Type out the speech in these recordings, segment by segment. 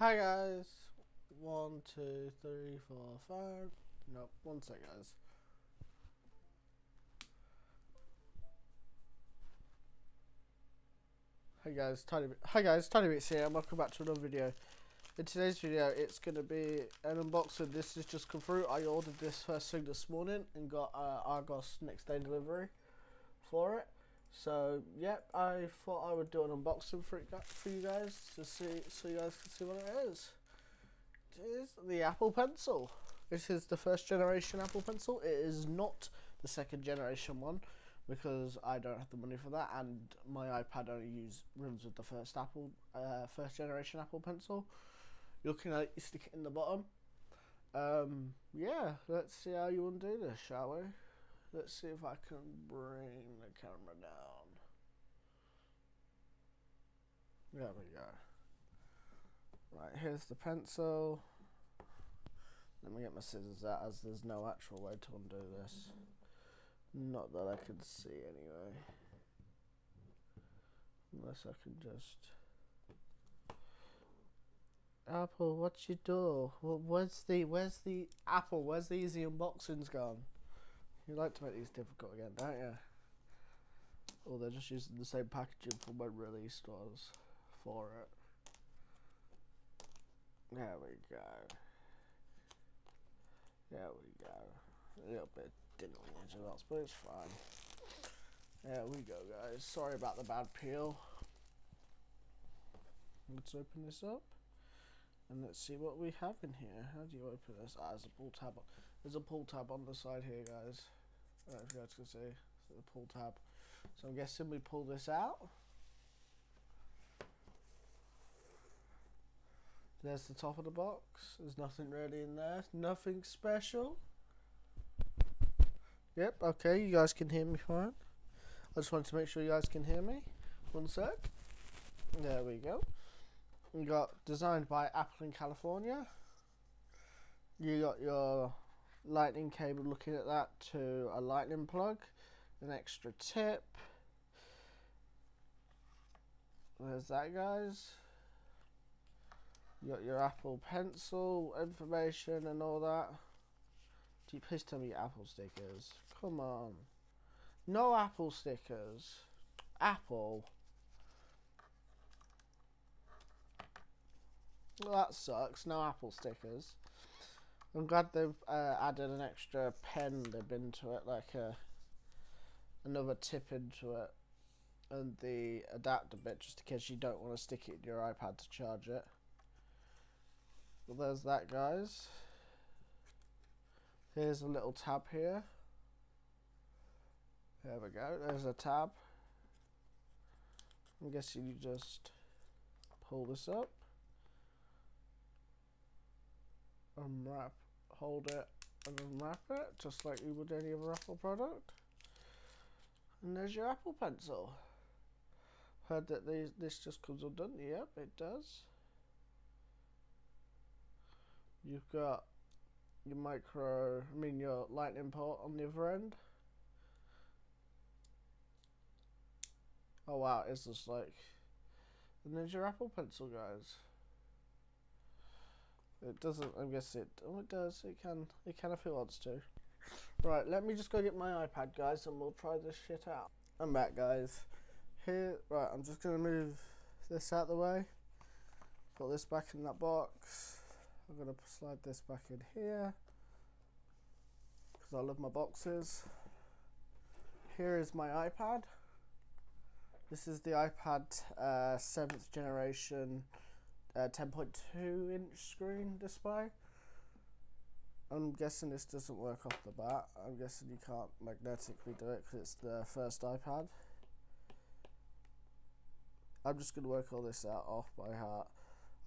Hi guys. One, two, three, four, five. No, one sec, guys. Hi guys, tiny bit. Hi guys, TidyBeats here, and welcome back to another video. In today's video, it's to be an unboxing. This has just come through. I ordered this first thing this morning and got uh, Argos next day delivery for it. So, yep, I thought I would do an unboxing for it for you guys to see, so you guys can see what it is. It is the Apple Pencil. This is the first generation Apple Pencil. It is not the second generation one because I don't have the money for that, and my iPad only use runs with the first Apple, uh, first generation Apple Pencil. You're looking at it, you stick it in the bottom. Um, yeah, let's see how you undo this, shall we? Let's see if I can bring the camera down. There we go. Right, here's the pencil. Let me get my scissors out as there's no actual way to undo this. Not that I can see anyway. Unless I can just... Apple, what you do? Where's the, where's the, Apple, where's the easy unboxings gone? You like to make these difficult again, don't you? Or they're just using the same packaging from when released was for it. There we go. There we go. A little bit diddling edge of that, but it's fine. There we go, guys. Sorry about the bad peel. Let's open this up. And let's see what we have in here. How do you open this? Ah, there's a pull tab. There's a pull tab on the side here, guys. I don't know if you guys can see. So the pull tab. So I'm guessing we pull this out. There's the top of the box. There's nothing really in there. Nothing special. Yep, okay, you guys can hear me fine. I just wanted to make sure you guys can hear me. One sec. There we go. You got designed by Apple in California. You got your lightning cable looking at that to a lightning plug. An extra tip. There's that guys. You got your Apple Pencil information and all that. Do you please tell me Apple stickers? Come on. No Apple stickers. Apple. Well, that sucks. No Apple stickers. I'm glad they've uh, added an extra pen they've into it, like a another tip into it, and the adapter bit, just in case you don't want to stick it in your iPad to charge it. Well, there's that, guys. Here's a little tab here. There we go. There's a tab. I'm guessing you just pull this up. Unwrap, hold it, and unwrap it, just like you would any other Apple product. And there's your Apple Pencil. Heard that these, this just comes undone. Yep, it does. You've got your micro, I mean your lightning port on the other end. Oh wow, it's just like, and there's your Apple Pencil, guys. It doesn't, I guess it, oh it does, it can, it can if it wants to. Right, let me just go get my iPad, guys, and we'll try this shit out. I'm back, guys. Here, right, I'm just going to move this out the way. Put this back in that box. I'm going to slide this back in here because I love my boxes. Here is my iPad. This is the iPad uh, 7th generation uh, 10.2 inch screen display. I'm guessing this doesn't work off the bat. I'm guessing you can't magnetically do it because it's the first iPad. I'm just going to work all this out off by heart.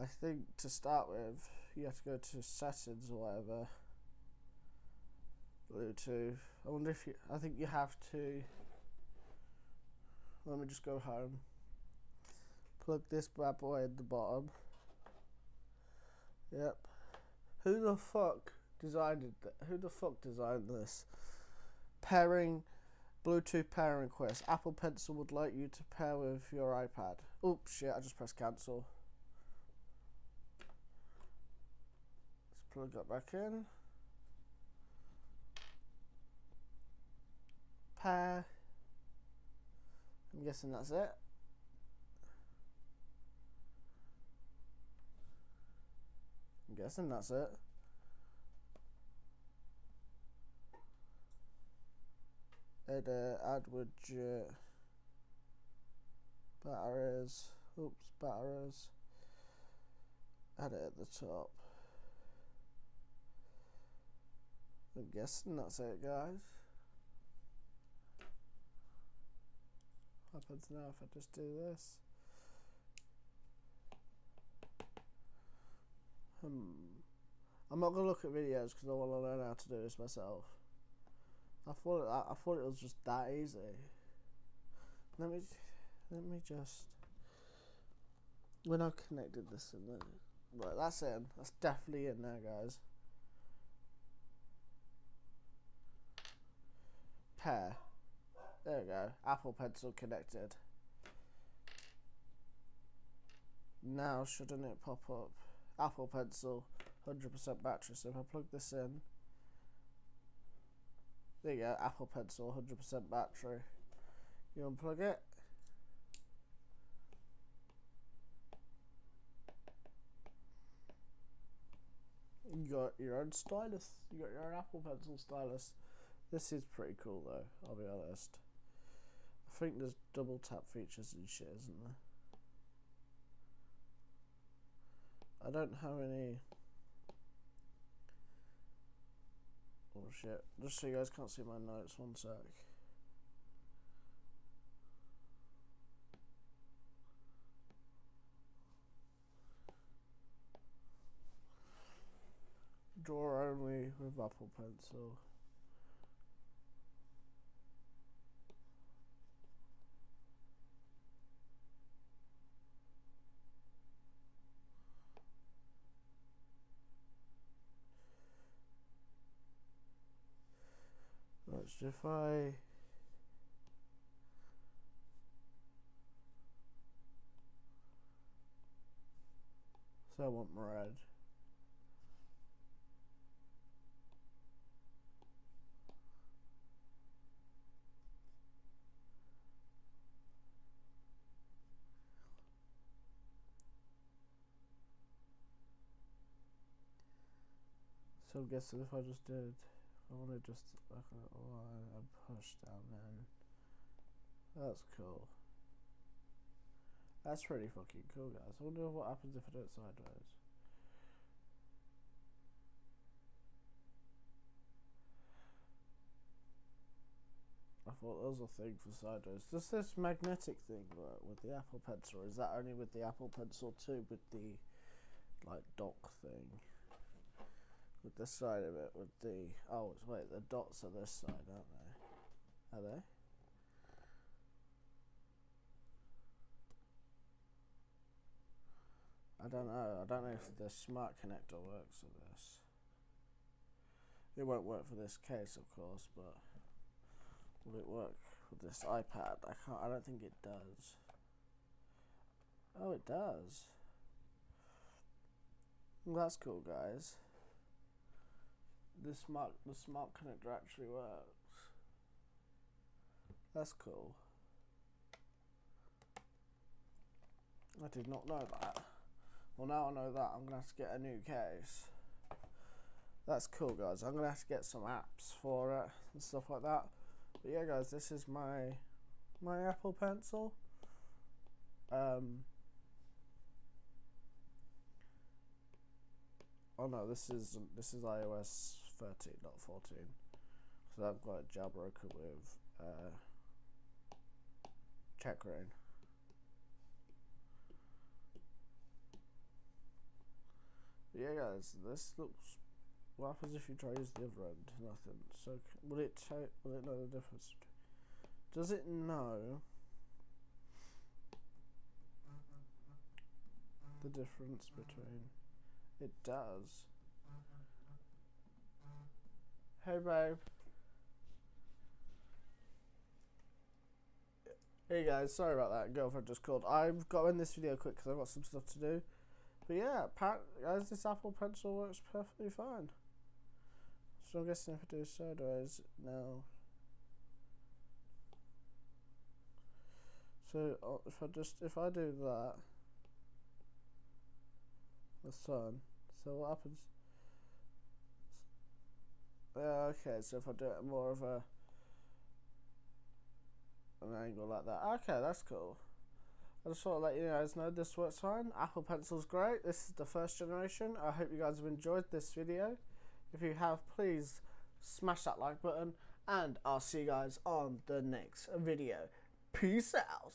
I think to start with, you have to go to settings or whatever. Bluetooth. I wonder if you, I think you have to, let me just go home. Plug this bad boy at the bottom. Yep. Who the fuck designed it? Who the fuck designed this? Pairing, Bluetooth pairing request. Apple Pencil would like you to pair with your iPad. Oops, shit, I just pressed cancel. Let's Plug that back in. Pair. I'm guessing that's it. I'm guessing that's it. Add, uh, add widget. Batteries. Oops, batteries. Add it at the top. I'm guessing that's it, guys. What happens now if I just do this? Hmm. I'm not gonna look at videos because I want to learn how to do this myself. I thought I, I thought it was just that easy. Let me let me just when I connected this in there. Right, that's in. That's definitely in there, guys. Pair. There we go. Apple Pencil connected. Now, shouldn't it pop up? Apple Pencil, 100% battery. So if I plug this in, there you go, Apple Pencil, 100% battery. You unplug it. You got your own stylus. You got your own Apple Pencil stylus. This is pretty cool though, I'll be honest. I think there's double tap features and shit, isn't there? I don't have any Oh shit. Just so you guys can't see my notes, one sec. Draw only with Apple Pencil. So if I so I want red. So I'm guessing if I just did I want to just like a little uh, line and push down then. That's cool. That's pretty fucking cool, guys. I wonder what happens if I do it sideways. I thought there was a thing for sideways. Does this magnetic thing work with the Apple Pencil? Or is that only with the Apple Pencil 2 with the like dock thing? With the side of it with the oh wait the dots are this side aren't they? Are they? I don't know I don't know if the smart connector works with this. It won't work for this case of course but will it work with this iPad? I can't I don't think it does. Oh it does. Well, that's cool guys the smart the smart connector actually works. That's cool. I did not know that. Well, now I know that, I'm gonna have to get a new case. That's cool, guys. I'm gonna have to get some apps for it and stuff like that. But yeah, guys, this is my my Apple Pencil. Um. Oh no, this is this is iOS 13, not 14. So I've got a jailbroken with uh, checkra1n. yeah, guys, this looks. What happens if you try to use the other end? Nothing. So, will it? Will it know the difference? Does it know the difference between? It does. Hey, babe. Hey guys, sorry about that. Girlfriend just called. I've got end this video quick because I've got some stuff to do. But yeah, guys, this Apple Pencil works perfectly fine. So I'm guessing if I do sideways now. So uh, if I just if I do that, the sun. So what happens? Uh, okay, so if I do it more of a an angle like that. Okay, that's cool. I just want to let you guys know this works fine. Apple Pencil's great. This is the first generation. I hope you guys have enjoyed this video. If you have, please smash that like button. And I'll see you guys on the next video. Peace out.